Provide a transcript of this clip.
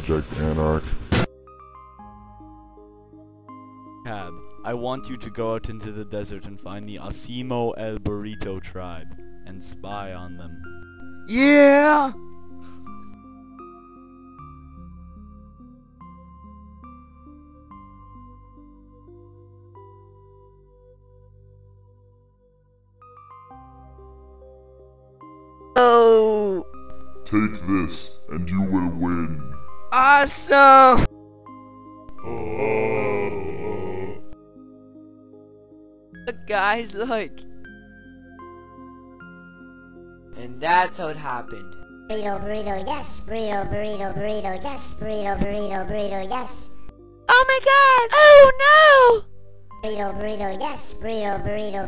Project Anarch. Cab, I want you to go out into the desert and find the Asimo El Burrito tribe and spy on them. Yeah! Oh! Take this, and you will win. Awesome! Look guys, look! And that's how it happened. Burrito, burrito, yes. Burrito, burrito, burrito, yes. Burrito, burrito, burrito, yes. Oh my god! Oh no! Burrito, burrito, yes. Burrito, burrito,